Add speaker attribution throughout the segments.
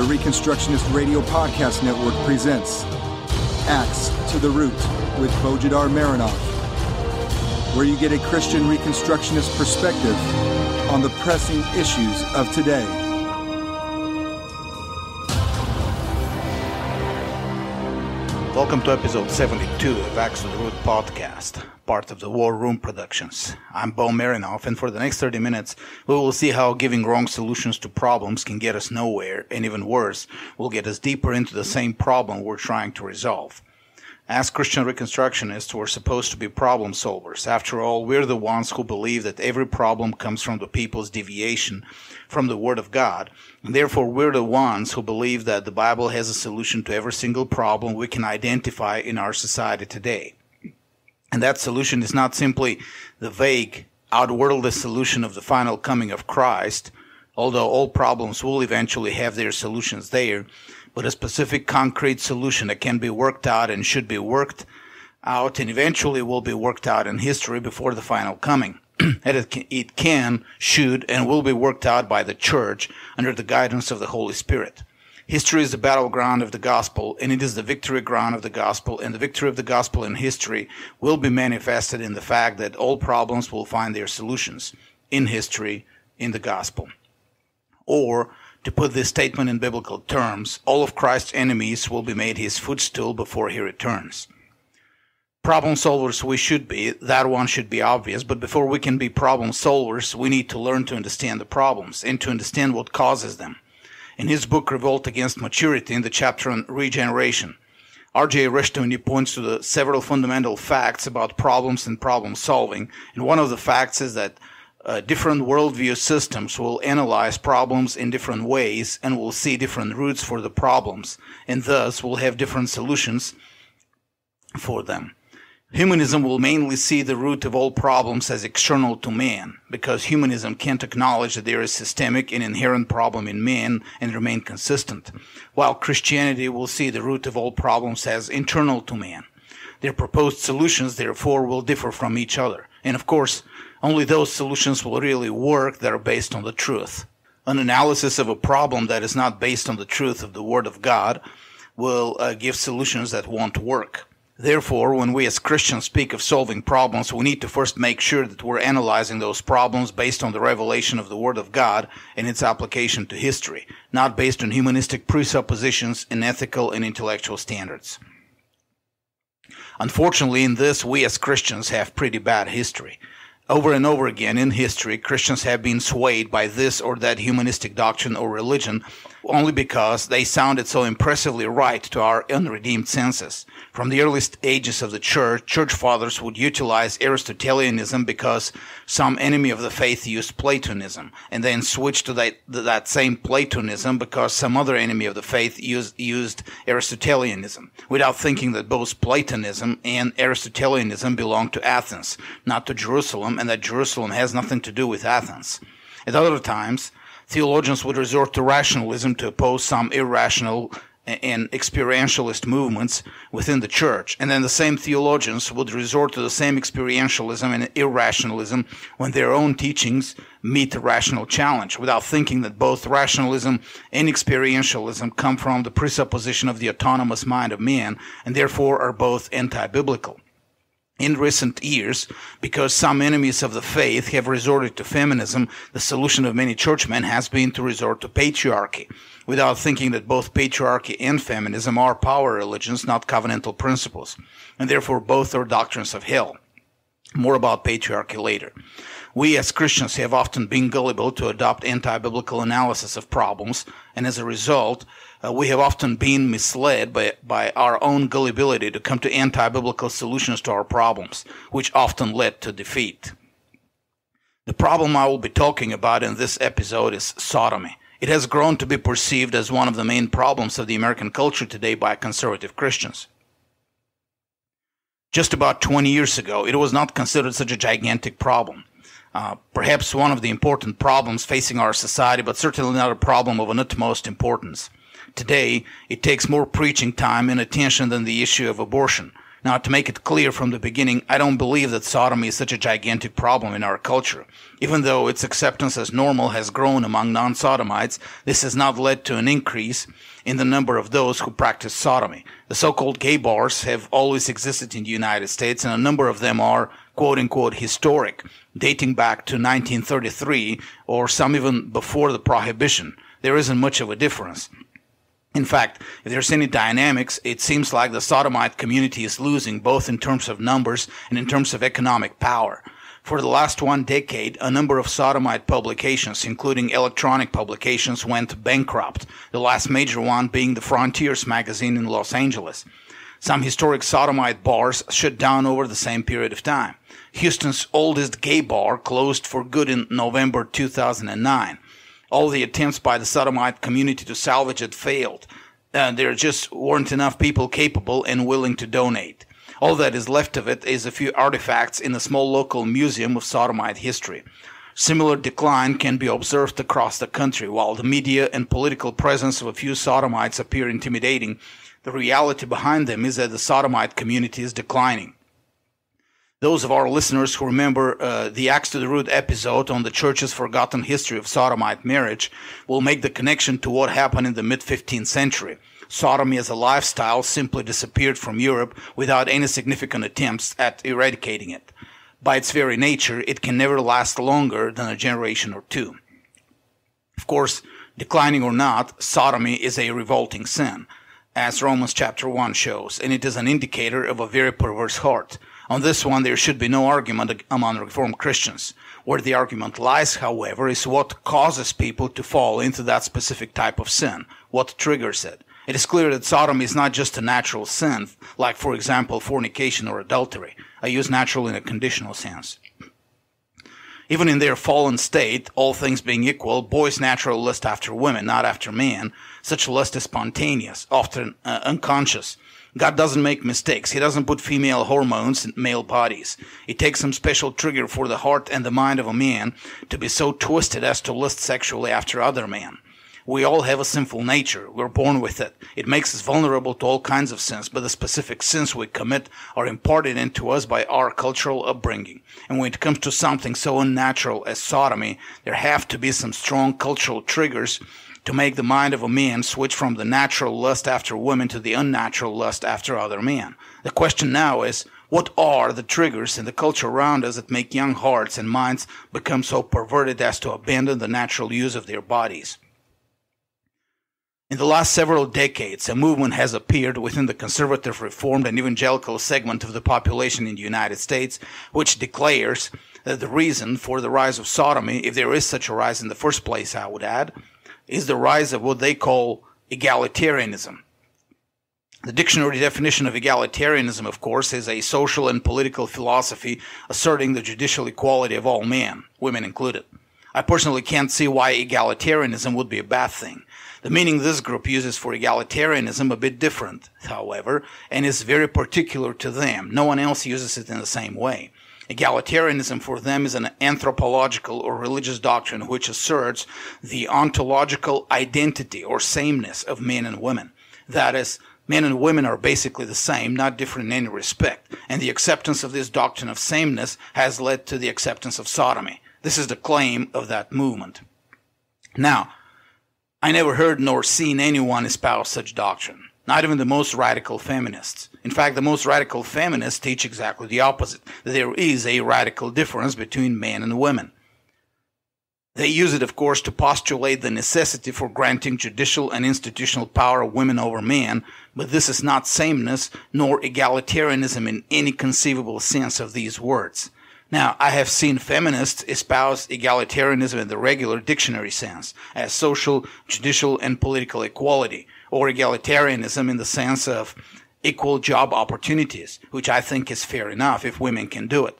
Speaker 1: the Reconstructionist Radio Podcast Network presents Axe to the Root with Bojidar Marinov, where you get a Christian Reconstructionist perspective on the pressing issues of today.
Speaker 2: Welcome to episode 72 of Axe to the Root podcast, part of the War Room Productions. I'm Bo Marinov, and for the next 30 minutes, we will see how giving wrong solutions to problems can get us nowhere, and even worse, will get us deeper into the same problem we're trying to resolve. As Christian Reconstructionists, we're supposed to be problem solvers. After all, we're the ones who believe that every problem comes from the people's deviation from the Word of God. And therefore, we're the ones who believe that the Bible has a solution to every single problem we can identify in our society today. And that solution is not simply the vague, outworldly solution of the final coming of Christ, although all problems will eventually have their solutions there but a specific concrete solution that can be worked out and should be worked out and eventually will be worked out in history before the final coming. it can, should, and will be worked out by the church under the guidance of the Holy Spirit. History is the battleground of the gospel, and it is the victory ground of the gospel, and the victory of the gospel in history will be manifested in the fact that all problems will find their solutions in history, in the gospel. Or to put this statement in biblical terms, all of Christ's enemies will be made his footstool before he returns. Problem solvers we should be, that one should be obvious, but before we can be problem solvers, we need to learn to understand the problems and to understand what causes them. In his book Revolt Against Maturity, in the chapter on regeneration, R.J. Rushdoony points to the several fundamental facts about problems and problem solving, and one of the facts is that uh, different worldview systems will analyze problems in different ways and will see different roots for the problems, and thus will have different solutions for them. Humanism will mainly see the root of all problems as external to man, because humanism can't acknowledge that there is systemic and inherent problem in man and remain consistent, while Christianity will see the root of all problems as internal to man. Their proposed solutions, therefore, will differ from each other. And of course, only those solutions will really work that are based on the truth. An analysis of a problem that is not based on the truth of the Word of God will uh, give solutions that won't work. Therefore, when we as Christians speak of solving problems, we need to first make sure that we're analyzing those problems based on the revelation of the Word of God and its application to history, not based on humanistic presuppositions and ethical and intellectual standards. Unfortunately, in this, we as Christians have pretty bad history. Over and over again in history, Christians have been swayed by this or that humanistic doctrine or religion only because they sounded so impressively right to our unredeemed senses. From the earliest ages of the church, church fathers would utilize Aristotelianism because some enemy of the faith used Platonism, and then switch to that, that same Platonism because some other enemy of the faith used, used Aristotelianism, without thinking that both Platonism and Aristotelianism belong to Athens, not to Jerusalem, and that Jerusalem has nothing to do with Athens. At other times, theologians would resort to rationalism to oppose some irrational and experientialist movements within the church. And then the same theologians would resort to the same experientialism and irrationalism when their own teachings meet the rational challenge without thinking that both rationalism and experientialism come from the presupposition of the autonomous mind of man and therefore are both anti-biblical in recent years, because some enemies of the faith have resorted to feminism, the solution of many churchmen has been to resort to patriarchy, without thinking that both patriarchy and feminism are power religions, not covenantal principles, and therefore both are doctrines of hell. More about patriarchy later. We as Christians have often been gullible to adopt anti-biblical analysis of problems, and as a result, uh, we have often been misled by, by our own gullibility to come to anti-biblical solutions to our problems, which often led to defeat. The problem I will be talking about in this episode is sodomy. It has grown to be perceived as one of the main problems of the American culture today by conservative Christians. Just about 20 years ago, it was not considered such a gigantic problem. Uh, perhaps one of the important problems facing our society, but certainly not a problem of an utmost importance. Today, it takes more preaching time and attention than the issue of abortion. Now, to make it clear from the beginning, I don't believe that sodomy is such a gigantic problem in our culture. Even though its acceptance as normal has grown among non-sodomites, this has not led to an increase in the number of those who practice sodomy. The so-called gay bars have always existed in the United States, and a number of them are quote unquote historic, dating back to 1933 or some even before the prohibition. There isn't much of a difference. In fact, if there's any dynamics, it seems like the sodomite community is losing both in terms of numbers and in terms of economic power. For the last one decade, a number of sodomite publications, including electronic publications, went bankrupt, the last major one being the Frontiers magazine in Los Angeles. Some historic sodomite bars shut down over the same period of time. Houston's oldest gay bar closed for good in November 2009 all the attempts by the sodomite community to salvage it failed. Uh, there just weren't enough people capable and willing to donate. All that is left of it is a few artifacts in a small local museum of sodomite history. Similar decline can be observed across the country. While the media and political presence of a few sodomites appear intimidating, the reality behind them is that the sodomite community is declining those of our listeners who remember uh, the Axe to the Root episode on the church's forgotten history of sodomite marriage will make the connection to what happened in the mid 15th century. Sodomy as a lifestyle simply disappeared from Europe without any significant attempts at eradicating it. By its very nature, it can never last longer than a generation or two. Of course, declining or not, sodomy is a revolting sin, as Romans chapter 1 shows, and it is an indicator of a very perverse heart. On this one, there should be no argument among Reformed Christians. Where the argument lies, however, is what causes people to fall into that specific type of sin, what triggers it. It is clear that sodomy is not just a natural sin, like, for example, fornication or adultery. I use natural in a conditional sense. Even in their fallen state, all things being equal, boys naturally lust after women, not after men. Such lust is spontaneous, often uh, unconscious, God doesn't make mistakes. He doesn't put female hormones in male bodies. It takes some special trigger for the heart and the mind of a man to be so twisted as to lust sexually after other men. We all have a sinful nature. We're born with it. It makes us vulnerable to all kinds of sins, but the specific sins we commit are imparted into us by our cultural upbringing. And when it comes to something so unnatural as sodomy, there have to be some strong cultural triggers to make the mind of a man switch from the natural lust after women to the unnatural lust after other men. The question now is, what are the triggers in the culture around us that make young hearts and minds become so perverted as to abandon the natural use of their bodies? In the last several decades, a movement has appeared within the conservative, reformed, and evangelical segment of the population in the United States, which declares that the reason for the rise of sodomy, if there is such a rise in the first place, I would add, is the rise of what they call egalitarianism. The dictionary definition of egalitarianism, of course, is a social and political philosophy asserting the judicial equality of all men, women included. I personally can't see why egalitarianism would be a bad thing. The meaning this group uses for egalitarianism a bit different, however, and is very particular to them. No one else uses it in the same way. Egalitarianism for them is an anthropological or religious doctrine which asserts the ontological identity or sameness of men and women. That is, men and women are basically the same, not different in any respect. And the acceptance of this doctrine of sameness has led to the acceptance of sodomy. This is the claim of that movement. Now, I never heard nor seen anyone espouse such doctrine not even the most radical feminists. In fact, the most radical feminists teach exactly the opposite, there is a radical difference between men and women. They use it, of course, to postulate the necessity for granting judicial and institutional power of women over men, but this is not sameness nor egalitarianism in any conceivable sense of these words. Now, I have seen feminists espouse egalitarianism in the regular dictionary sense, as social, judicial, and political equality, or egalitarianism in the sense of equal job opportunities, which I think is fair enough if women can do it.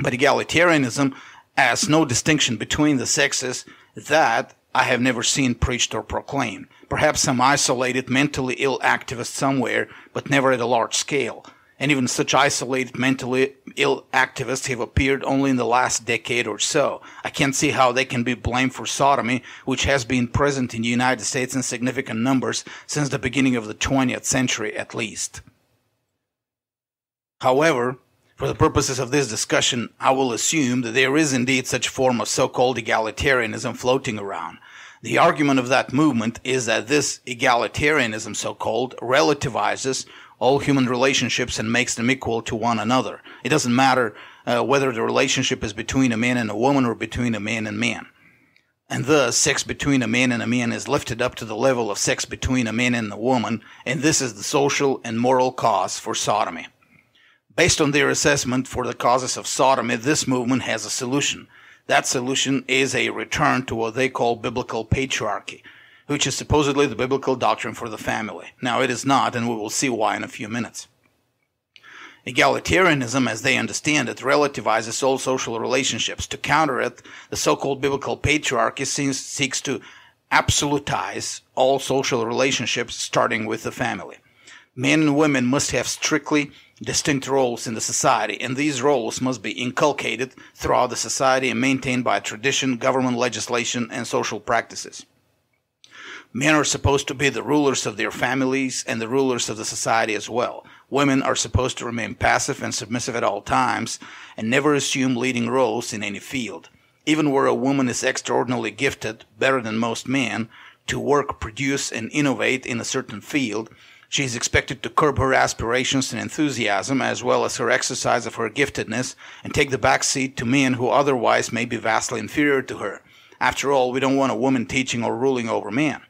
Speaker 2: But egalitarianism has no distinction between the sexes that I have never seen preached or proclaimed. Perhaps some isolated mentally ill activist somewhere, but never at a large scale and even such isolated mentally ill activists have appeared only in the last decade or so. I can't see how they can be blamed for sodomy, which has been present in the United States in significant numbers since the beginning of the 20th century at least. However, for the purposes of this discussion, I will assume that there is indeed such form of so-called egalitarianism floating around. The argument of that movement is that this egalitarianism, so-called, relativizes all human relationships and makes them equal to one another. It doesn't matter uh, whether the relationship is between a man and a woman or between a man and man. And thus, sex between a man and a man is lifted up to the level of sex between a man and a woman, and this is the social and moral cause for sodomy. Based on their assessment for the causes of sodomy, this movement has a solution. That solution is a return to what they call biblical patriarchy, which is supposedly the biblical doctrine for the family. Now, it is not, and we will see why in a few minutes. Egalitarianism, as they understand it, relativizes all social relationships. To counter it, the so-called biblical patriarchy seeks to absolutize all social relationships, starting with the family. Men and women must have strictly distinct roles in the society, and these roles must be inculcated throughout the society and maintained by tradition, government legislation, and social practices. Men are supposed to be the rulers of their families and the rulers of the society as well. Women are supposed to remain passive and submissive at all times and never assume leading roles in any field. Even where a woman is extraordinarily gifted, better than most men, to work, produce, and innovate in a certain field, she is expected to curb her aspirations and enthusiasm, as well as her exercise of her giftedness, and take the back seat to men who otherwise may be vastly inferior to her. After all, we don't want a woman teaching or ruling over men.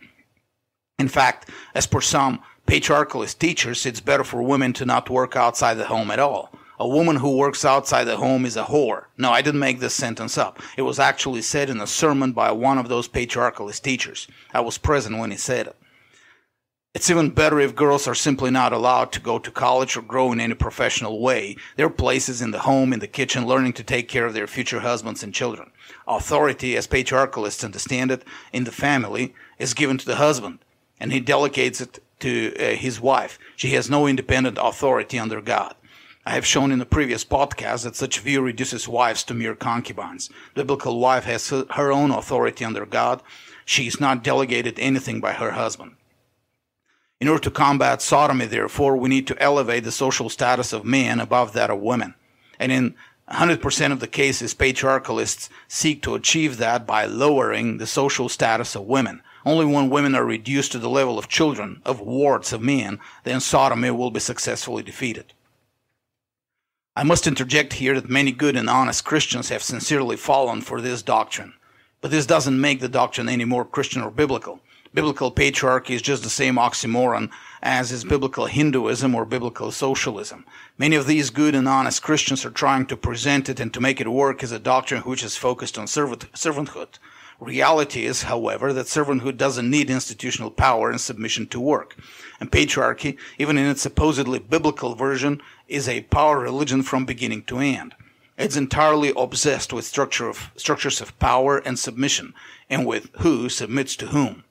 Speaker 2: In fact, as per some patriarchalist teachers, it's better for women to not work outside the home at all. A woman who works outside the home is a whore. No, I didn't make this sentence up. It was actually said in a sermon by one of those patriarchalist teachers. I was present when he said it. It's even better if girls are simply not allowed to go to college or grow in any professional way. Their are places in the home, in the kitchen, learning to take care of their future husbands and children. Authority, as patriarchalists understand it, in the family is given to the husband, and he delegates it to uh, his wife. She has no independent authority under God. I have shown in the previous podcast that such view reduces wives to mere concubines. Biblical wife has her own authority under God. She is not delegated anything by her husband. In order to combat sodomy, therefore, we need to elevate the social status of men above that of women. And in 100% of the cases, patriarchalists seek to achieve that by lowering the social status of women. Only when women are reduced to the level of children, of wards of men, then sodomy will be successfully defeated. I must interject here that many good and honest Christians have sincerely fallen for this doctrine. But this doesn't make the doctrine any more Christian or biblical biblical patriarchy is just the same oxymoron as is biblical Hinduism or biblical socialism. Many of these good and honest Christians are trying to present it and to make it work as a doctrine which is focused on servant, servanthood. Reality is, however, that servanthood doesn't need institutional power and submission to work. And patriarchy, even in its supposedly biblical version, is a power religion from beginning to end. It's entirely obsessed with structure of, structures of power and submission, and with who submits to whom.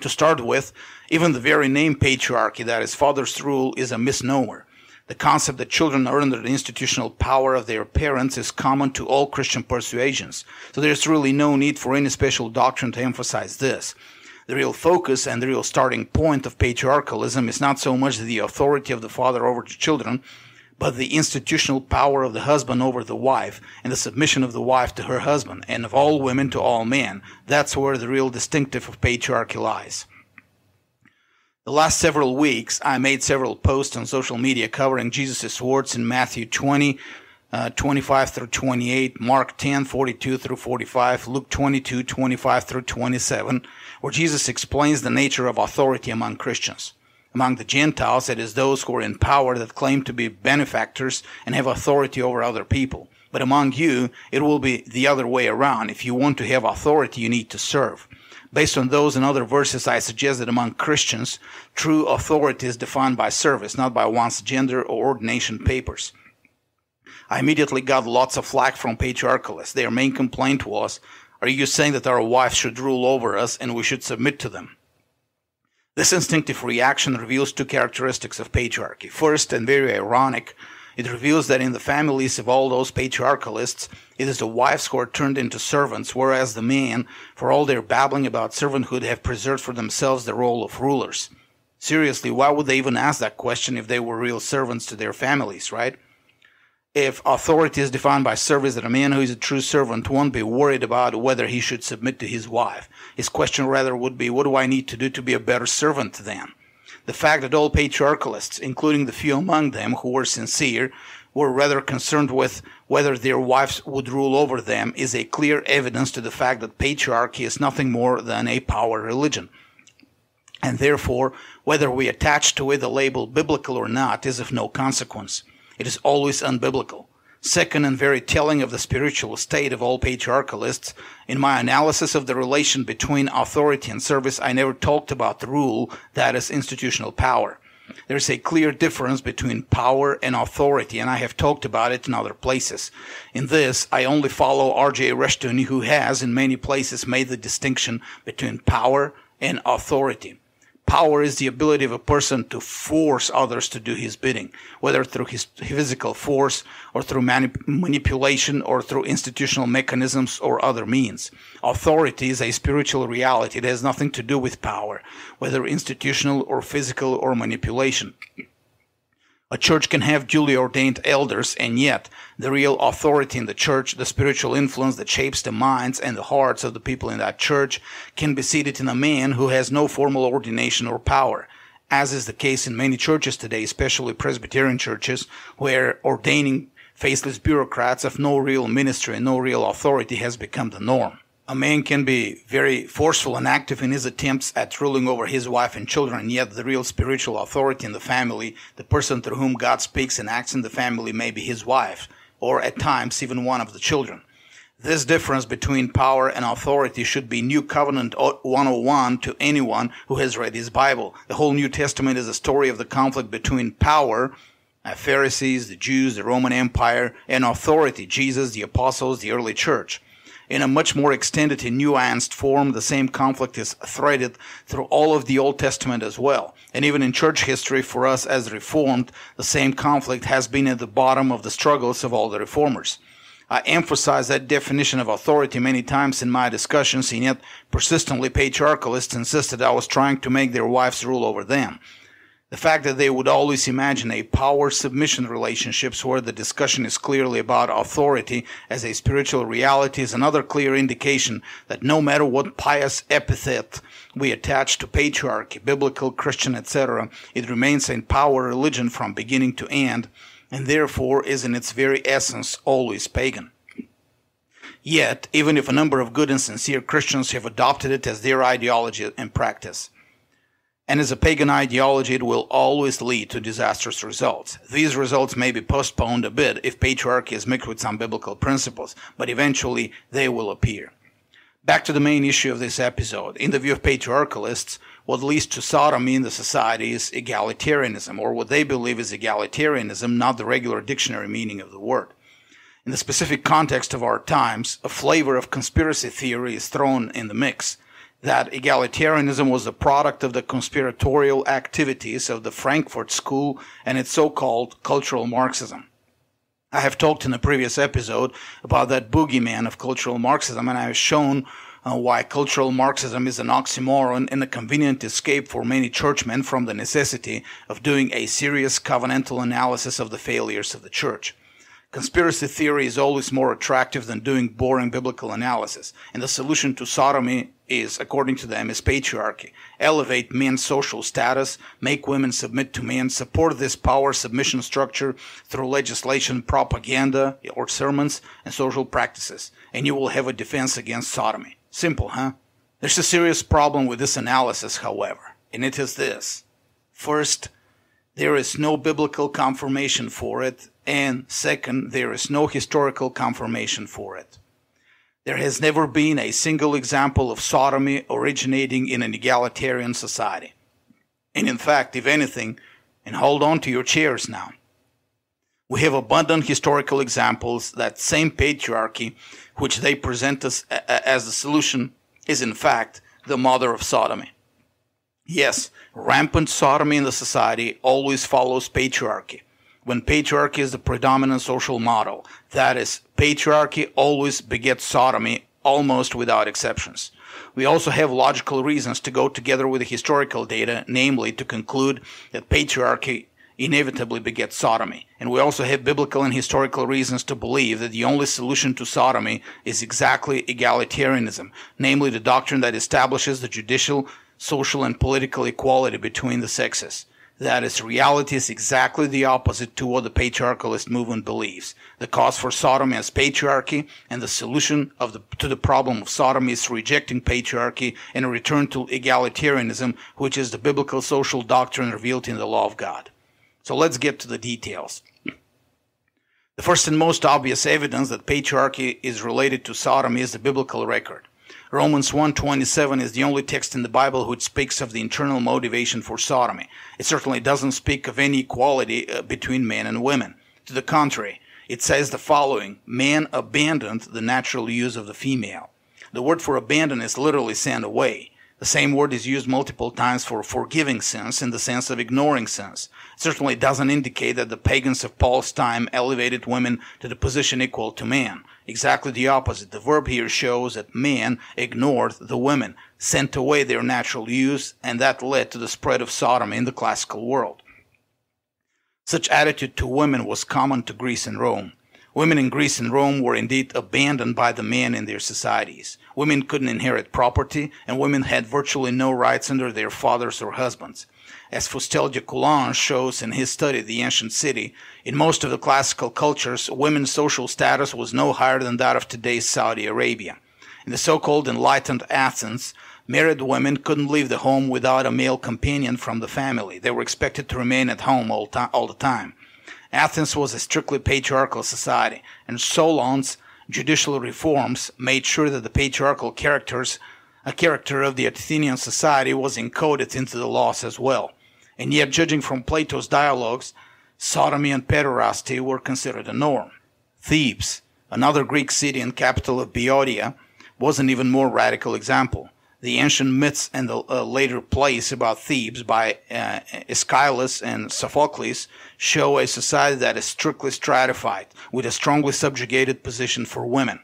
Speaker 2: To start with, even the very name patriarchy, that is father's rule, is a misnomer. The concept that children are under the institutional power of their parents is common to all Christian persuasions. So there's really no need for any special doctrine to emphasize this. The real focus and the real starting point of patriarchalism is not so much the authority of the father over the children, but the institutional power of the husband over the wife and the submission of the wife to her husband and of all women to all men. That's where the real distinctive of patriarchy lies. The last several weeks, I made several posts on social media covering Jesus' words in Matthew 20, uh, 25 through 28, Mark 10, 42 through 45, Luke 22, 25 through 27, where Jesus explains the nature of authority among Christians. Among the Gentiles, it is those who are in power that claim to be benefactors and have authority over other people. But among you, it will be the other way around. If you want to have authority, you need to serve. Based on those and other verses, I suggest that among Christians, true authority is defined by service, not by one's gender or ordination papers. I immediately got lots of flack from patriarchalists. Their main complaint was, are you saying that our wives should rule over us and we should submit to them? This instinctive reaction reveals two characteristics of patriarchy. First, and very ironic, it reveals that in the families of all those patriarchalists, it is the wives who are turned into servants, whereas the men, for all their babbling about servanthood, have preserved for themselves the role of rulers. Seriously, why would they even ask that question if they were real servants to their families, right? If authority is defined by service, then a man who is a true servant won't be worried about whether he should submit to his wife. His question rather would be, what do I need to do to be a better servant to them? The fact that all patriarchalists, including the few among them who were sincere, were rather concerned with whether their wives would rule over them is a clear evidence to the fact that patriarchy is nothing more than a power religion. And therefore, whether we attach to it the label biblical or not is of no consequence. It is always unbiblical. Second, and very telling of the spiritual state of all patriarchalists, in my analysis of the relation between authority and service, I never talked about the rule, that is institutional power. There's a clear difference between power and authority, and I have talked about it in other places. In this, I only follow R.J. Rushdoony, who has, in many places, made the distinction between power and authority. Power is the ability of a person to force others to do his bidding, whether through his physical force or through manip- manipulation or through institutional mechanisms or other means. Authority is a spiritual reality. It has nothing to do with power, whether institutional or physical or manipulation. A church can have duly ordained elders, and yet the real authority in the church, the spiritual influence that shapes the minds and the hearts of the people in that church, can be seated in a man who has no formal ordination or power, as is the case in many churches today, especially Presbyterian churches, where ordaining faceless bureaucrats of no real ministry and no real authority has become the norm. A man can be very forceful and active in his attempts at ruling over his wife and children, and yet the real spiritual authority in the family, the person through whom God speaks and acts in the family, may be his wife, or at times even one of the children. This difference between power and authority should be New Covenant 101 to anyone who has read his Bible. The whole New Testament is a story of the conflict between power, uh, Pharisees, the Jews, the Roman Empire, and authority, Jesus, the apostles, the early church. In a much more extended and nuanced form, the same conflict is threaded through all of the Old Testament as well. And even in church history, for us as Reformed, the same conflict has been at the bottom of the struggles of all the Reformers. I emphasize that definition of authority many times in my discussions, and yet persistently patriarchalists insisted I was trying to make their wives rule over them. The fact that they would always imagine a power submission relationships where the discussion is clearly about authority as a spiritual reality is another clear indication that no matter what pious epithet we attach to patriarchy, biblical, Christian, etc., it remains a power religion from beginning to end and therefore is in its very essence always pagan. Yet, even if a number of good and sincere Christians have adopted it as their ideology and practice, and as a pagan ideology, it will always lead to disastrous results. These results may be postponed a bit if patriarchy is mixed with some biblical principles, but eventually they will appear. Back to the main issue of this episode. In the view of patriarchalists, what leads to sodomy in the society is egalitarianism, or what they believe is egalitarianism, not the regular dictionary meaning of the word. In the specific context of our times, a flavor of conspiracy theory is thrown in the mix that egalitarianism was the product of the conspiratorial activities of the Frankfurt School and its so-called cultural Marxism. I have talked in a previous episode about that boogeyman of cultural Marxism, and I have shown uh, why cultural Marxism is an oxymoron and a convenient escape for many churchmen from the necessity of doing a serious covenantal analysis of the failures of the church. Conspiracy theory is always more attractive than doing boring biblical analysis, and the solution to sodomy is, according to them, is patriarchy. Elevate men's social status, make women submit to men, support this power submission structure through legislation, propaganda, or sermons, and social practices, and you will have a defense against sodomy. Simple, huh? There's a serious problem with this analysis, however, and it is this. First, there is no biblical confirmation for it, and second, there is no historical confirmation for it. There has never been a single example of sodomy originating in an egalitarian society. And in fact, if anything, and hold on to your chairs now, we have abundant historical examples that same patriarchy, which they present us as the solution, is in fact the mother of sodomy. Yes, rampant sodomy in the society always follows patriarchy when patriarchy is the predominant social model. That is, patriarchy always begets sodomy almost without exceptions. We also have logical reasons to go together with the historical data, namely to conclude that patriarchy inevitably begets sodomy. And we also have biblical and historical reasons to believe that the only solution to sodomy is exactly egalitarianism, namely the doctrine that establishes the judicial, social, and political equality between the sexes. That is, reality is exactly the opposite to what the patriarchalist movement believes. The cause for sodomy is patriarchy, and the solution of the, to the problem of sodomy is rejecting patriarchy and a return to egalitarianism, which is the biblical social doctrine revealed in the law of God. So let's get to the details. The first and most obvious evidence that patriarchy is related to sodomy is the biblical record. Romans 1:27 is the only text in the Bible which speaks of the internal motivation for sodomy. It certainly doesn't speak of any equality uh, between men and women. To the contrary, it says the following: Man abandoned the natural use of the female. The word for abandon is literally sent away. The same word is used multiple times for forgiving sins in the sense of ignoring sins. It certainly doesn't indicate that the pagans of Paul's time elevated women to the position equal to man. Exactly the opposite. The verb here shows that men ignored the women, sent away their natural use, and that led to the spread of sodomy in the classical world. Such attitude to women was common to Greece and Rome. Women in Greece and Rome were indeed abandoned by the men in their societies. Women couldn't inherit property, and women had virtually no rights under their fathers or husbands. As Fustel de Coulanges shows in his study, of The Ancient City, in most of the classical cultures, women's social status was no higher than that of today's Saudi Arabia. In the so-called enlightened Athens, married women couldn't leave the home without a male companion from the family. They were expected to remain at home all, to- all the time. Athens was a strictly patriarchal society, and Solon's judicial reforms made sure that the patriarchal characters, a character of the Athenian society was encoded into the laws as well. And yet, judging from Plato's dialogues, sodomy and pederasty were considered a norm. Thebes, another Greek city and capital of Boeotia, was an even more radical example. The ancient myths and the uh, later plays about Thebes by uh, Aeschylus and Sophocles show a society that is strictly stratified, with a strongly subjugated position for women.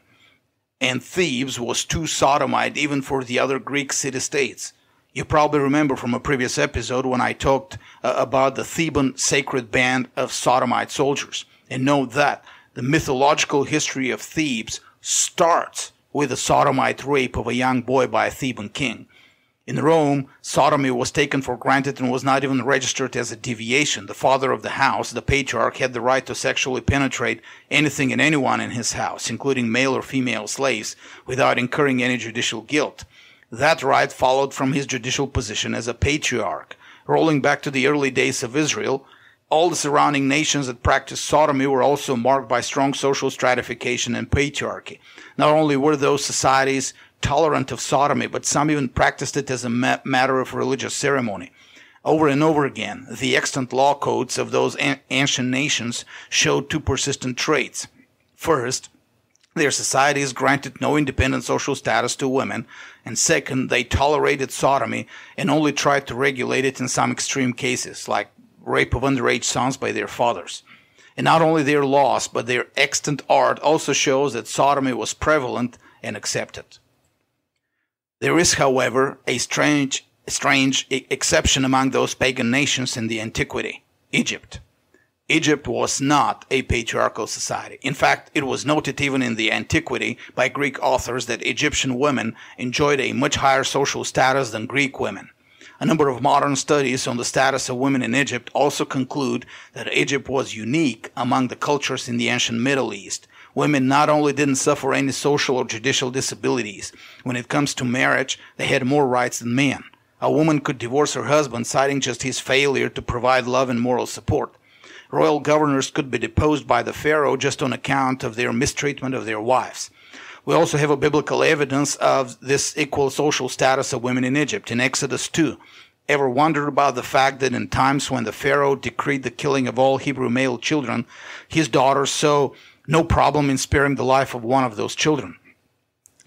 Speaker 2: And Thebes was too sodomite even for the other Greek city-states. You probably remember from a previous episode when I talked uh, about the Theban sacred band of sodomite soldiers. And note that the mythological history of Thebes starts with the sodomite rape of a young boy by a Theban king. In Rome, sodomy was taken for granted and was not even registered as a deviation. The father of the house, the patriarch, had the right to sexually penetrate anything and anyone in his house, including male or female slaves, without incurring any judicial guilt. That right followed from his judicial position as a patriarch. Rolling back to the early days of Israel, all the surrounding nations that practiced sodomy were also marked by strong social stratification and patriarchy. Not only were those societies tolerant of sodomy, but some even practiced it as a ma- matter of religious ceremony. Over and over again, the extant law codes of those an- ancient nations showed two persistent traits. First, their societies granted no independent social status to women, and second, they tolerated sodomy and only tried to regulate it in some extreme cases, like rape of underage sons by their fathers. And not only their laws, but their extant art also shows that sodomy was prevalent and accepted. There is, however, a strange, strange exception among those pagan nations in the antiquity Egypt. Egypt was not a patriarchal society. In fact, it was noted even in the antiquity by Greek authors that Egyptian women enjoyed a much higher social status than Greek women. A number of modern studies on the status of women in Egypt also conclude that Egypt was unique among the cultures in the ancient Middle East. Women not only didn't suffer any social or judicial disabilities, when it comes to marriage, they had more rights than men. A woman could divorce her husband citing just his failure to provide love and moral support. Royal governors could be deposed by the pharaoh just on account of their mistreatment of their wives. We also have a biblical evidence of this equal social status of women in Egypt in Exodus 2. Ever wondered about the fact that in times when the Pharaoh decreed the killing of all Hebrew male children, his daughters saw no problem in sparing the life of one of those children?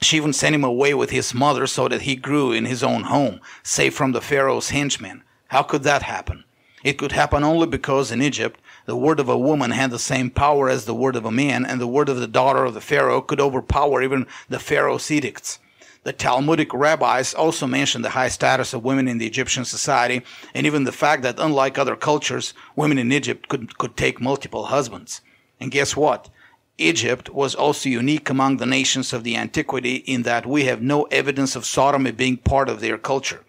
Speaker 2: She even sent him away with his mother so that he grew in his own home, safe from the Pharaoh's henchmen. How could that happen? It could happen only because in Egypt, the word of a woman had the same power as the word of a man, and the word of the daughter of the Pharaoh could overpower even the Pharaoh's edicts. The Talmudic rabbis also mentioned the high status of women in the Egyptian society, and even the fact that unlike other cultures, women in Egypt could, could take multiple husbands. And guess what? Egypt was also unique among the nations of the antiquity in that we have no evidence of sodomy being part of their culture.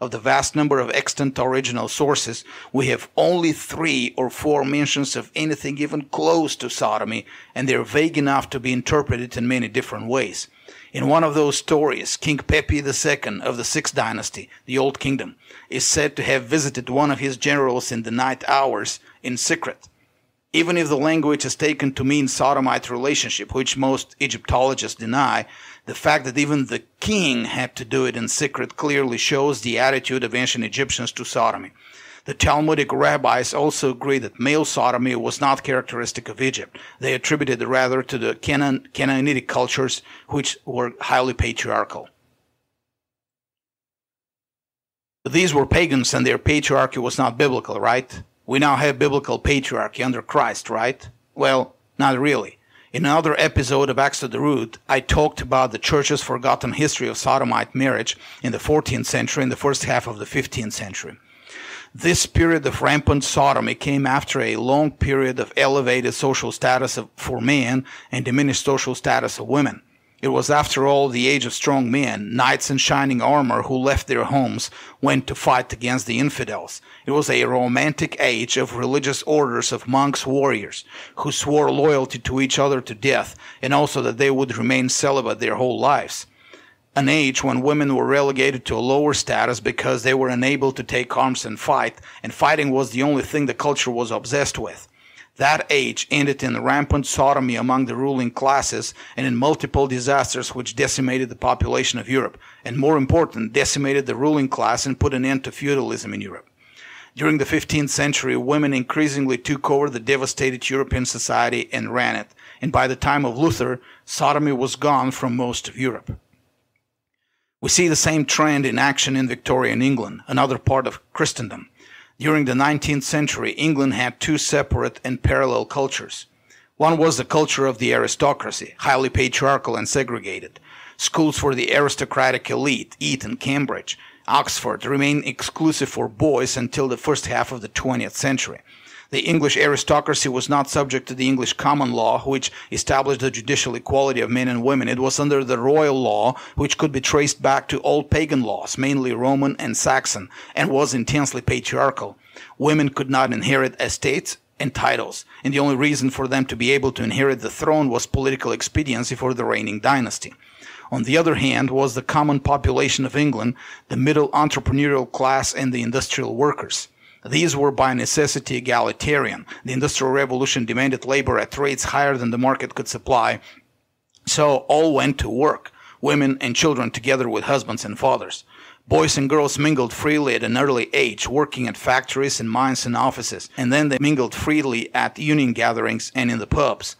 Speaker 2: Of the vast number of extant original sources, we have only three or four mentions of anything even close to sodomy, and they're vague enough to be interpreted in many different ways. In one of those stories, King Pepi II of the Sixth Dynasty, the Old Kingdom, is said to have visited one of his generals in the night hours in secret. Even if the language is taken to mean sodomite relationship, which most Egyptologists deny, the fact that even the king had to do it in secret clearly shows the attitude of ancient Egyptians to sodomy. The Talmudic rabbis also agree that male sodomy was not characteristic of Egypt. They attributed it rather to the Canaan, Canaanitic cultures, which were highly patriarchal. These were pagans and their patriarchy was not biblical, right? We now have biblical patriarchy under Christ, right? Well, not really. In another episode of Axe to the Root, I talked about the church's forgotten history of sodomite marriage in the 14th century and the first half of the 15th century. This period of rampant sodomy came after a long period of elevated social status of, for men and diminished social status of women. It was, after all, the age of strong men, knights in shining armor who left their homes, went to fight against the infidels. It was a romantic age of religious orders of monks warriors, who swore loyalty to each other to death, and also that they would remain celibate their whole lives. An age when women were relegated to a lower status because they were unable to take arms and fight, and fighting was the only thing the culture was obsessed with. That age ended in rampant sodomy among the ruling classes and in multiple disasters which decimated the population of Europe, and more important, decimated the ruling class and put an end to feudalism in Europe. During the 15th century, women increasingly took over the devastated European society and ran it, and by the time of Luther, sodomy was gone from most of Europe. We see the same trend in action in Victorian England, another part of Christendom. During the 19th century, England had two separate and parallel cultures. One was the culture of the aristocracy, highly patriarchal and segregated. Schools for the aristocratic elite, Eton, Cambridge, Oxford, remained exclusive for boys until the first half of the 20th century. The English aristocracy was not subject to the English common law, which established the judicial equality of men and women. It was under the royal law, which could be traced back to old pagan laws, mainly Roman and Saxon, and was intensely patriarchal. Women could not inherit estates and titles, and the only reason for them to be able to inherit the throne was political expediency for the reigning dynasty. On the other hand was the common population of England, the middle entrepreneurial class and the industrial workers. These were by necessity egalitarian. The Industrial Revolution demanded labor at rates higher than the market could supply. So all went to work, women and children together with husbands and fathers. Boys and girls mingled freely at an early age, working at factories and mines and offices, and then they mingled freely at union gatherings and in the pubs.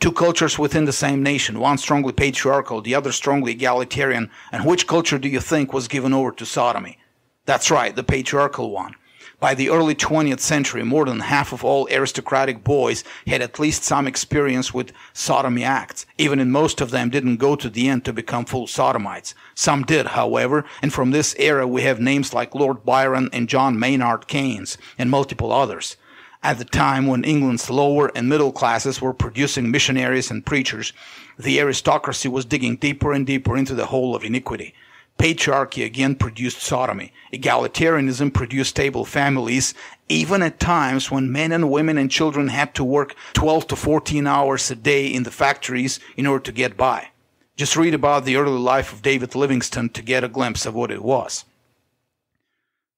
Speaker 2: Two cultures within the same nation, one strongly patriarchal, the other strongly egalitarian, and which culture do you think was given over to sodomy? That's right, the patriarchal one. By the early 20th century, more than half of all aristocratic boys had at least some experience with sodomy acts, even if most of them didn't go to the end to become full sodomites. Some did, however, and from this era we have names like Lord Byron and John Maynard Keynes, and multiple others. At the time when England's lower and middle classes were producing missionaries and preachers, the aristocracy was digging deeper and deeper into the hole of iniquity. Patriarchy again produced sodomy. Egalitarianism produced stable families, even at times when men and women and children had to work 12 to 14 hours a day in the factories in order to get by. Just read about the early life of David Livingstone to get a glimpse of what it was.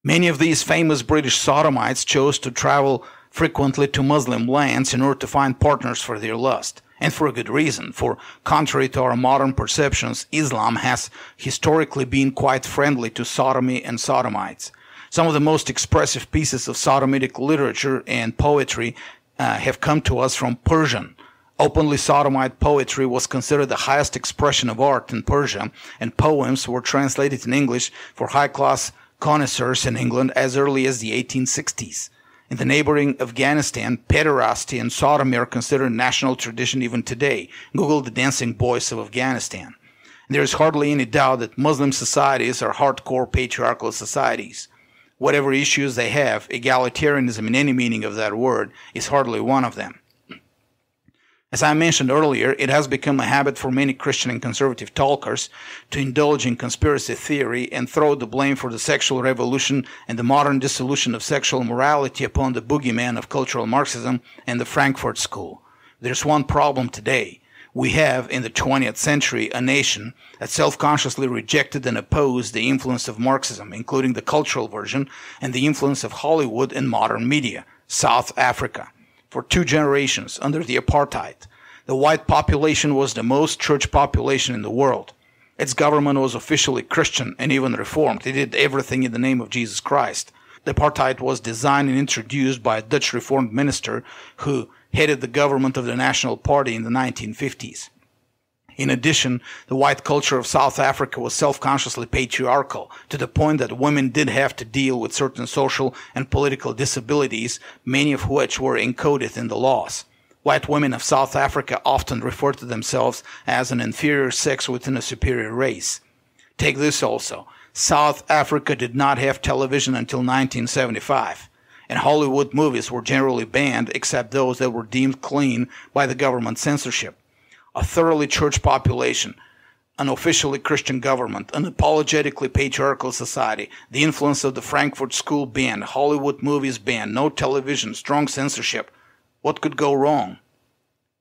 Speaker 2: Many of these famous British sodomites chose to travel frequently to Muslim lands in order to find partners for their lust and for a good reason, for contrary to our modern perceptions, Islam has historically been quite friendly to sodomy and sodomites. Some of the most expressive pieces of sodomitic literature and poetry uh, have come to us from Persian. Openly sodomite poetry was considered the highest expression of art in Persia, and poems were translated in English for high class connoisseurs in England as early as the 1860s. In the neighboring Afghanistan, pederasty and sodomy are considered national tradition even today. Google the dancing boys of Afghanistan. There is hardly any doubt that Muslim societies are hardcore patriarchal societies. Whatever issues they have, egalitarianism in any meaning of that word is hardly one of them. As I mentioned earlier, it has become a habit for many Christian and conservative talkers to indulge in conspiracy theory and throw the blame for the sexual revolution and the modern dissolution of sexual morality upon the boogeyman of cultural Marxism and the Frankfurt School. There's one problem today. We have, in the 20th century, a nation that self-consciously rejected and opposed the influence of Marxism, including the cultural version and the influence of Hollywood and modern media, South Africa for two generations under the apartheid. The white population was the most church population in the world. Its government was officially Christian and even reformed. It did everything in the name of Jesus Christ. The apartheid was designed and introduced by a Dutch reformed minister who headed the government of the National Party in the 1950s. In addition, the white culture of South Africa was self-consciously patriarchal to the point that women did have to deal with certain social and political disabilities, many of which were encoded in the laws. White women of South Africa often refer to themselves as an inferior sex within a superior race. Take this also. South Africa did not have television until 1975, and Hollywood movies were generally banned except those that were deemed clean by the government censorship a thoroughly church population, an officially Christian government, an apologetically patriarchal society, the influence of the Frankfurt School ban, Hollywood movies ban, no television, strong censorship. What could go wrong?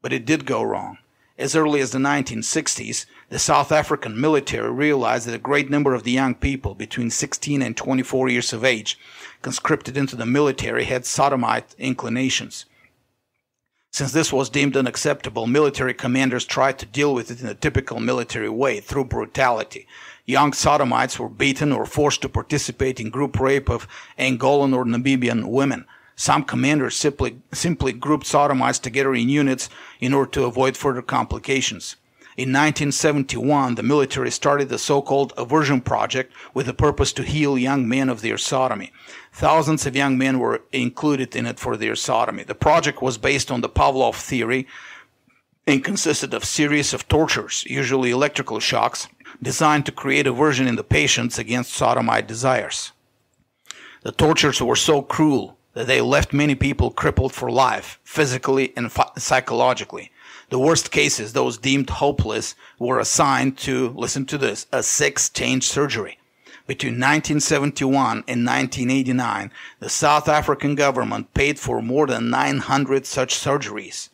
Speaker 2: But it did go wrong. As early as the 1960s, the South African military realized that a great number of the young people between 16 and 24 years of age conscripted into the military had sodomite inclinations. Since this was deemed unacceptable, military commanders tried to deal with it in a typical military way, through brutality. Young sodomites were beaten or forced to participate in group rape of Angolan or Namibian women. Some commanders simply, simply grouped sodomites together in units in order to avoid further complications. In 1971, the military started the so-called Aversion Project with the purpose to heal young men of their sodomy. Thousands of young men were included in it for their sodomy. The project was based on the Pavlov theory and consisted of series of tortures, usually electrical shocks, designed to create aversion in the patients against sodomite desires. The tortures were so cruel that they left many people crippled for life, physically and psychologically. The worst cases, those deemed hopeless, were assigned to, listen to this, a sex change surgery. Between 1971 and 1989, the South African government paid for more than 900 such surgeries.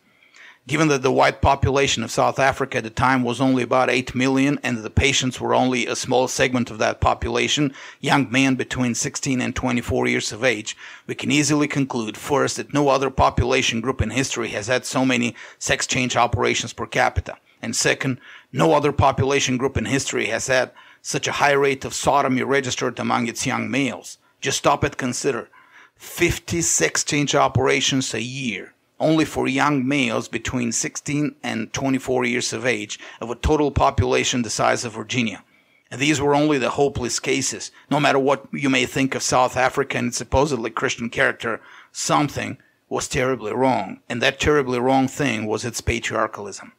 Speaker 2: Given that the white population of South Africa at the time was only about 8 million and the patients were only a small segment of that population, young men between 16 and 24 years of age, we can easily conclude first that no other population group in history has had so many sex change operations per capita. And second, no other population group in history has had such a high rate of sodomy registered among its young males. Just stop and consider. 50 sex change operations a year only for young males between 16 and 24 years of age of a total population the size of Virginia. And these were only the hopeless cases. No matter what you may think of South Africa and its supposedly Christian character, something was terribly wrong. And that terribly wrong thing was its patriarchalism.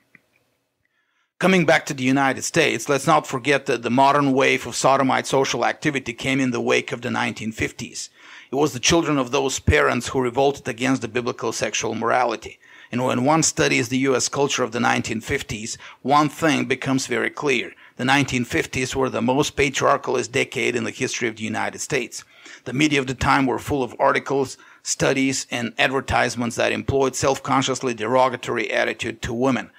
Speaker 2: Coming back to the United States, let's not forget that the modern wave of sodomite social activity came in the wake of the 1950s. It was the children of those parents who revolted against the biblical sexual morality. And when one studies the US culture of the 1950s, one thing becomes very clear. The 1950s were the most patriarchalist decade in the history of the United States. The media of the time were full of articles, studies, and advertisements that employed self-consciously derogatory attitude to women.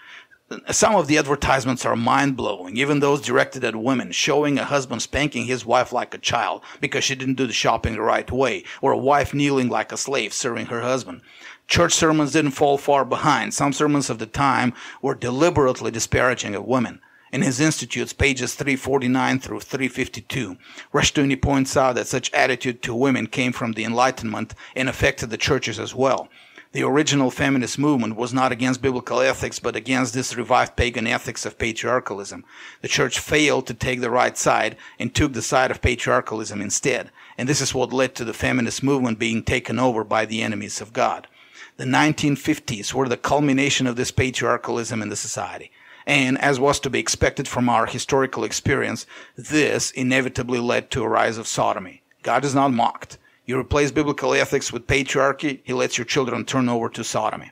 Speaker 2: Some of the advertisements are mind blowing, even those directed at women, showing a husband spanking his wife like a child because she didn't do the shopping the right way, or a wife kneeling like a slave serving her husband. Church sermons didn't fall far behind. Some sermons of the time were deliberately disparaging of women. In his institutes, pages 349 through 352, Rushdoony points out that such attitude to women came from the Enlightenment and affected the churches as well. The original feminist movement was not against biblical ethics, but against this revived pagan ethics of patriarchalism. The church failed to take the right side and took the side of patriarchalism instead. And this is what led to the feminist movement being taken over by the enemies of God. The 1950s were the culmination of this patriarchalism in the society. And as was to be expected from our historical experience, this inevitably led to a rise of sodomy. God is not mocked. You replace biblical ethics with patriarchy, he lets your children turn over to sodomy.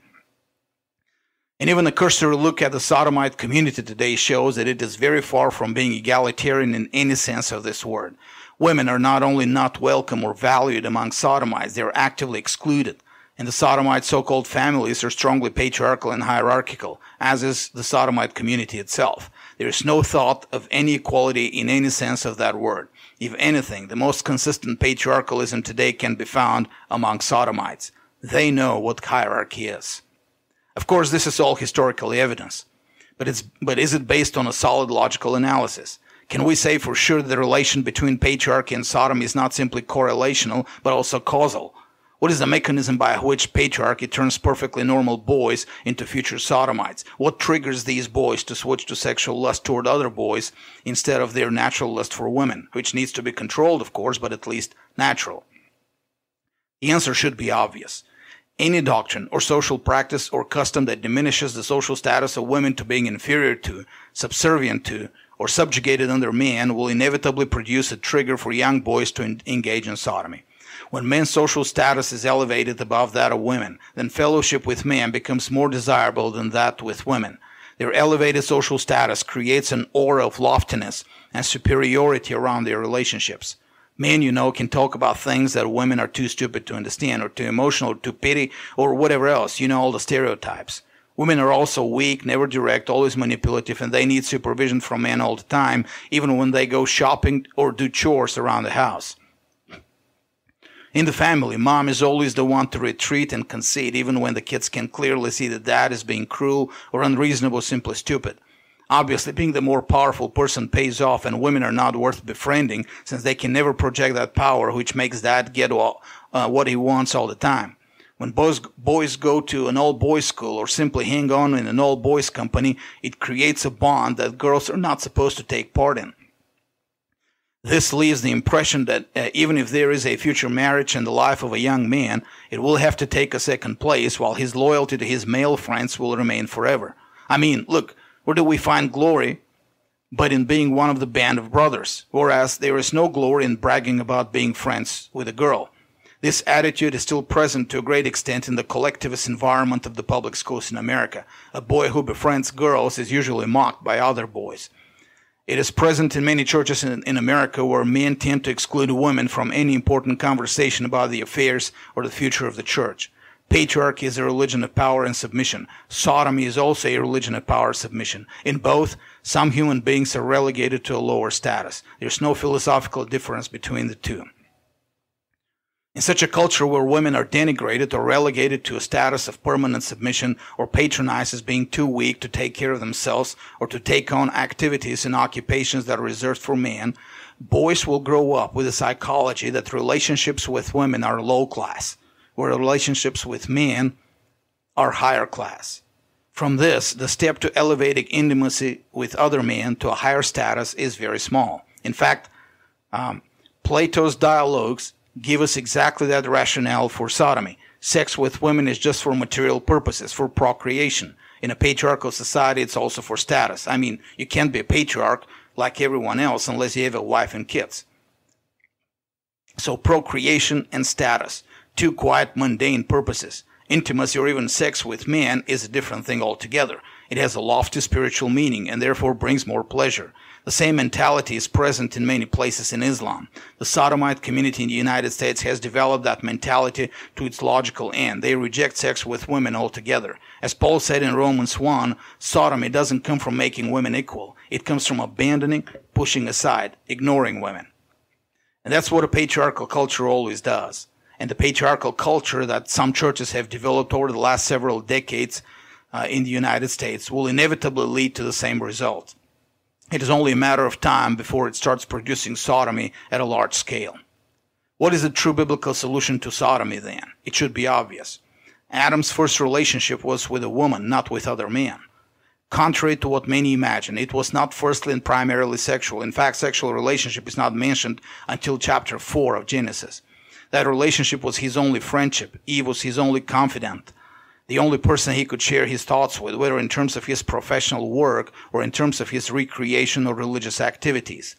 Speaker 2: And even a cursory look at the sodomite community today shows that it is very far from being egalitarian in any sense of this word. Women are not only not welcome or valued among sodomites, they are actively excluded. And the sodomite so-called families are strongly patriarchal and hierarchical, as is the sodomite community itself. There is no thought of any equality in any sense of that word. If anything, the most consistent patriarchalism today can be found among sodomites. They know what hierarchy is. Of course, this is all historical evidence. But, it's, but is it based on a solid logical analysis? Can we say for sure the relation between patriarchy and sodomy is not simply correlational, but also causal? What is the mechanism by which patriarchy turns perfectly normal boys into future sodomites? What triggers these boys to switch to sexual lust toward other boys instead of their natural lust for women, which needs to be controlled, of course, but at least natural? The answer should be obvious. Any doctrine or social practice or custom that diminishes the social status of women to being inferior to, subservient to, or subjugated under men will inevitably produce a trigger for young boys to engage in sodomy. When men's social status is elevated above that of women, then fellowship with men becomes more desirable than that with women. Their elevated social status creates an aura of loftiness and superiority around their relationships. Men, you know, can talk about things that women are too stupid to understand or too emotional or too pity or whatever else. You know, all the stereotypes. Women are also weak, never direct, always manipulative, and they need supervision from men all the time, even when they go shopping or do chores around the house. In the family, mom is always the one to retreat and concede, even when the kids can clearly see that dad is being cruel or unreasonable, simply stupid. Obviously, being the more powerful person pays off, and women are not worth befriending since they can never project that power, which makes dad get all, uh, what he wants all the time. When boys, boys go to an all boys school or simply hang on in an all boys company, it creates a bond that girls are not supposed to take part in. This leaves the impression that uh, even if there is a future marriage in the life of a young man, it will have to take a second place while his loyalty to his male friends will remain forever. I mean, look, where do we find glory but in being one of the band of brothers? Whereas there is no glory in bragging about being friends with a girl. This attitude is still present to a great extent in the collectivist environment of the public schools in America. A boy who befriends girls is usually mocked by other boys. It is present in many churches in, in, America where men tend to exclude women from any important conversation about the affairs or the future of the church. Patriarchy is a religion of power and submission. Sodomy is also a religion of power and submission. In both, some human beings are relegated to a lower status. There's no philosophical difference between the two. In such a culture where women are denigrated or relegated to a status of permanent submission or patronized as being too weak to take care of themselves or to take on activities and occupations that are reserved for men, boys will grow up with a psychology that relationships with women are low class, where relationships with men are higher class. From this, the step to elevating intimacy with other men to a higher status is very small. In fact, um, Plato's dialogues give us exactly that rationale for sodomy. Sex with women is just for material purposes, for procreation. In a patriarchal society, it's also for status. I mean, you can't be a patriarch like everyone else unless you have a wife and kids. So procreation and status, two quite mundane purposes. Intimacy or even sex with men is a different thing altogether. It has a lofty spiritual meaning and therefore brings more pleasure. The same mentality is present in many places in Islam. The Sodomite community in the United States has developed that mentality to its logical end. They reject sex with women altogether. As Paul said in Romans 1, sodomy doesn't come from making women equal. It comes from abandoning, pushing aside, ignoring women. And that's what a patriarchal culture always does. And the patriarchal culture that some churches have developed over the last several decades uh, in the United States will inevitably lead to the same result. It is only a matter of time before it starts producing sodomy at a large scale. What is the true biblical solution to sodomy then? It should be obvious. Adam's first relationship was with a woman, not with other men. Contrary to what many imagine, it was not firstly and primarily sexual. In fact, sexual relationship is not mentioned until chapter 4 of Genesis. That relationship was his only friendship. Eve was his only confidant the only person he could share his thoughts with, whether in terms of his professional work or in terms of his recreation or religious activities.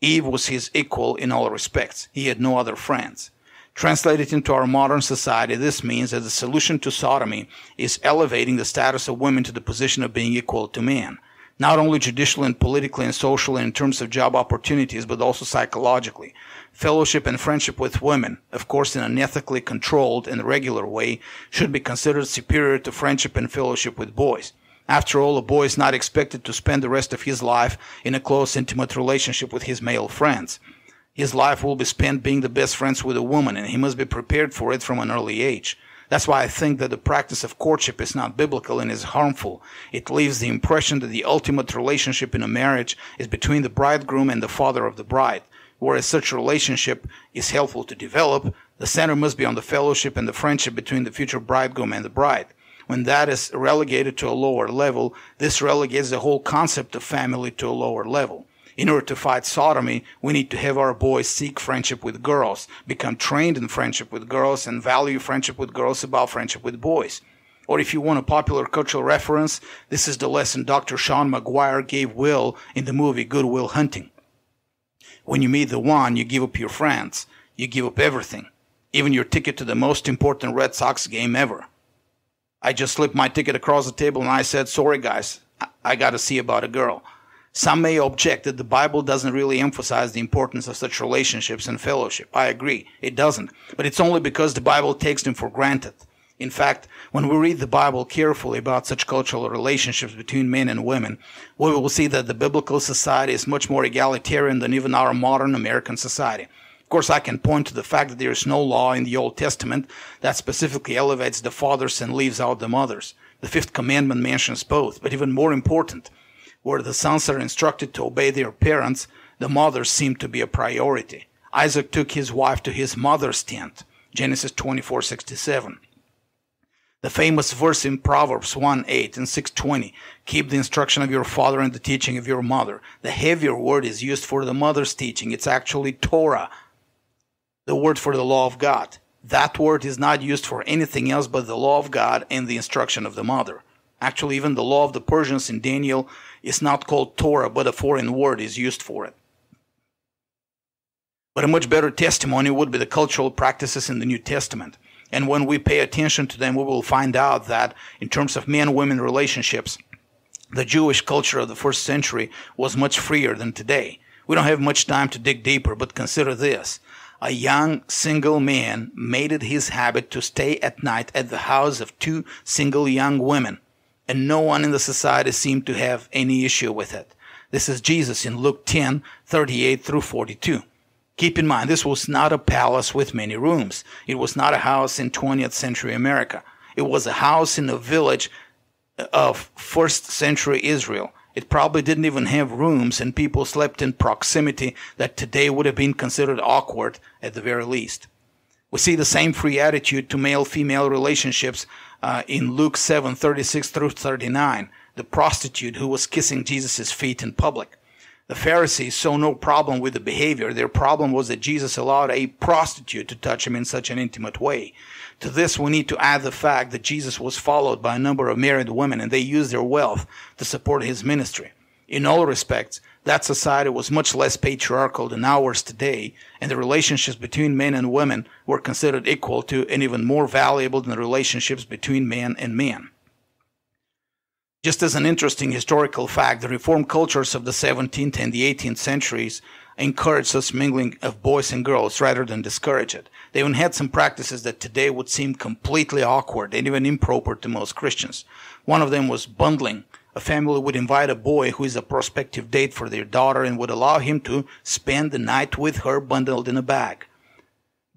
Speaker 2: Eve was his equal in all respects. He had no other friends. Translated into our modern society, this means that the solution to sodomy is elevating the status of women to the position of being equal to men. Not only judicially and politically and socially in terms of job opportunities, but also psychologically. Fellowship and friendship with women, of course in an ethically controlled and regular way, should be considered superior to friendship and fellowship with boys. After all, a boy is not expected to spend the rest of his life in a close, intimate relationship with his male friends. His life will be spent being the best friends with a woman, and he must be prepared for it from an early age. That's why I think that the practice of courtship is not biblical and is harmful. It leaves the impression that the ultimate relationship in a marriage is between the bridegroom and the father of the bride. Whereas such relationship is helpful to develop, the center must be on the fellowship and the friendship between the future bridegroom and the bride. When that is relegated to a lower level, this relegates the whole concept of family to a lower level. In order to fight sodomy, we need to have our boys seek friendship with girls, become trained in friendship with girls, and value friendship with girls above friendship with boys. Or if you want a popular cultural reference, this is the lesson Dr. Sean Maguire gave Will in the movie Good Will Hunting. When you meet the one, you give up your friends. You give up everything. Even your ticket to the most important Red Sox game ever. I just slipped my ticket across the table and I said, sorry guys, I, I gotta see about a girl. Some may object that the Bible doesn't really emphasize the importance of such relationships and fellowship. I agree, it doesn't. But it's only because the Bible takes them for granted. In fact, when we read the Bible carefully about such cultural relationships between men and women, we will see that the biblical society is much more egalitarian than even our modern American society. Of course, I can point to the fact that there is no law in the Old Testament that specifically elevates the fathers and leaves out the mothers. The fifth commandment mentions both, but even more important, where the sons are instructed to obey their parents, the mothers seem to be a priority. Isaac took his wife to his mother's tent. Genesis 24:67. The famous verse in Proverbs 1 8 and 620 Keep the instruction of your father and the teaching of your mother. The heavier word is used for the mother's teaching. It's actually Torah, the word for the law of God. That word is not used for anything else but the law of God and the instruction of the mother. Actually, even the law of the Persians in Daniel is not called Torah, but a foreign word is used for it. But a much better testimony would be the cultural practices in the New Testament. And when we pay attention to them, we will find out that in terms of men women relationships, the Jewish culture of the first century was much freer than today. We don't have much time to dig deeper, but consider this. A young single man made it his habit to stay at night at the house of two single young women and no one in the society seemed to have any issue with it. This is Jesus in Luke 10, 38 through 42. Keep in mind, this was not a palace with many rooms. It was not a house in 20th century America. It was a house in a village of first century Israel. It probably didn't even have rooms and people slept in proximity that today would have been considered awkward at the very least. We see the same free attitude to male-female relationships uh, in Luke 7, 36 through 39, the prostitute who was kissing Jesus' feet in public. The Pharisees saw no problem with the behavior. Their problem was that Jesus allowed a prostitute to touch him in such an intimate way. To this, we need to add the fact that Jesus was followed by a number of married women and they used their wealth to support his ministry. In all respects, that society was much less patriarchal than ours today, and the relationships between men and women were considered equal to and even more valuable than the relationships between man and man. Just as an interesting historical fact, the reformed cultures of the 17th and the 18th centuries encouraged such mingling of boys and girls rather than discourage it. They even had some practices that today would seem completely awkward and even improper to most Christians. One of them was bundling a family would invite a boy who is a prospective date for their daughter and would allow him to spend the night with her bundled in a bag.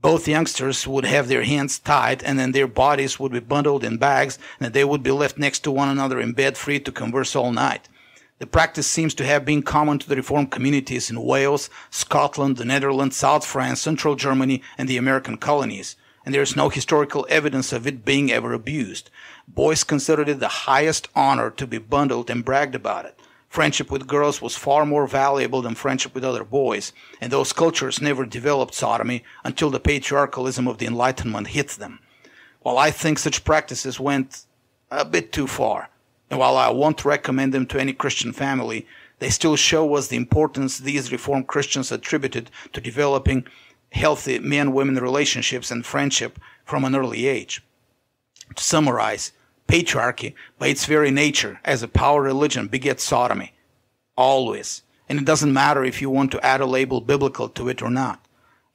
Speaker 2: Both youngsters would have their hands tied and then their bodies would be bundled in bags and they would be left next to one another in bed free to converse all night. The practice seems to have been common to the Reformed communities in Wales, Scotland, the Netherlands, South France, Central Germany, and the American colonies. and there is no historical evidence of it being ever abused. Boys considered it the highest honor to be bundled and bragged about it. Friendship with girls was far more valuable than friendship with other boys, and those cultures never developed sodomy until the patriarchalism of the Enlightenment hit them. While I think such practices went a bit too far, and while I won't recommend them to any Christian family, they still show us the importance these Reformed Christians attributed to developing healthy men women relationships and friendship from an early age. To summarize, patriarchy, by its very nature, as a power religion, begets sodomy. Always. And it doesn't matter if you want to add a label biblical to it or not.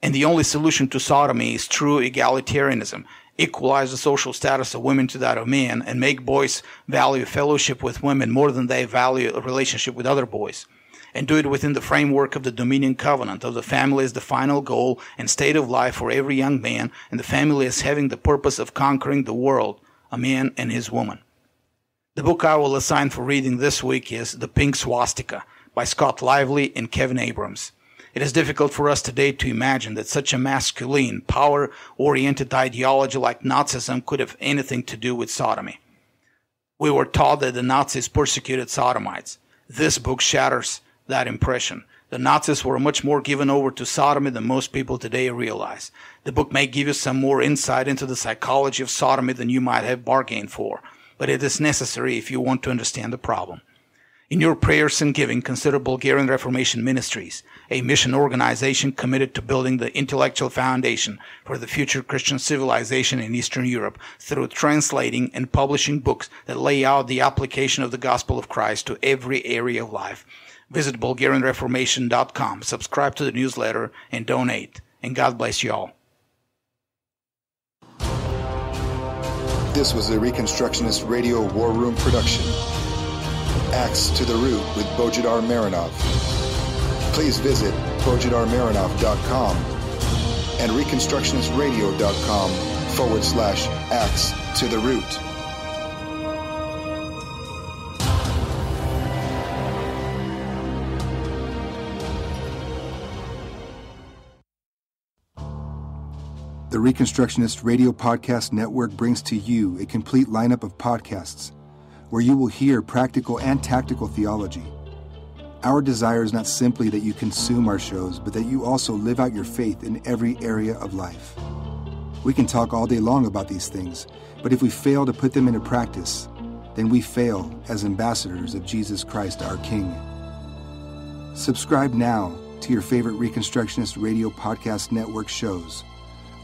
Speaker 2: And the only solution to sodomy is true egalitarianism, equalize the social status of women to that of men, and make boys value fellowship with women more than they value a relationship with other boys. And do it within the framework of the Dominion Covenant of the family as the final goal and state of life for every young man, and the family as having the purpose of conquering the world, a man and his woman. The book I will assign for reading this week is The Pink Swastika by Scott Lively and Kevin Abrams. It is difficult for us today to imagine that such a masculine, power oriented ideology like Nazism could have anything to do with sodomy. We were taught that the Nazis persecuted sodomites. This book shatters that impression. The Nazis were much more given over to sodomy than most people today realize. The book may give you some more insight into the psychology of sodomy than you might have bargained for, but it is necessary if you want to understand the problem. In your prayers and giving, consider Bulgarian Reformation Ministries, a mission organization committed to building the intellectual foundation for the future Christian civilization in Eastern Europe through translating and publishing books that lay out the application of the gospel of Christ to every area of life. Visit BulgarianReformation.com, subscribe to the newsletter, and donate. And God bless you all.
Speaker 1: This was a Reconstructionist Radio War Room production. Axe to the Root with Bojidar Marinov. Please visit bojidarmarinov.com and reconstructionistradio.com forward slash axe to the root. The Reconstructionist Radio Podcast Network brings to you a complete lineup of podcasts where you will hear practical and tactical theology. Our desire is not simply that you consume our shows, but that you also live out your faith in every area of life. We can talk all day long about these things, but if we fail to put them into practice, then we fail as ambassadors of Jesus Christ our King. Subscribe now to your favorite Reconstructionist Radio Podcast Network shows,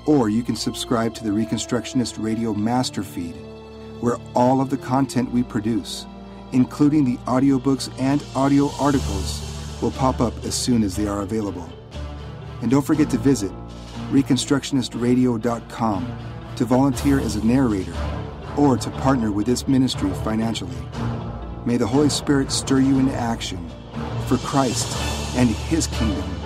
Speaker 1: or you can subscribe to the Reconstructionist Radio Master Feed where all of the content we produce, including the audiobooks and audio articles, will pop up as soon as they are available. And don't forget to visit ReconstructionistRadio.com to volunteer as a narrator or to partner with this ministry financially. May the Holy Spirit stir you into action for Christ and His kingdom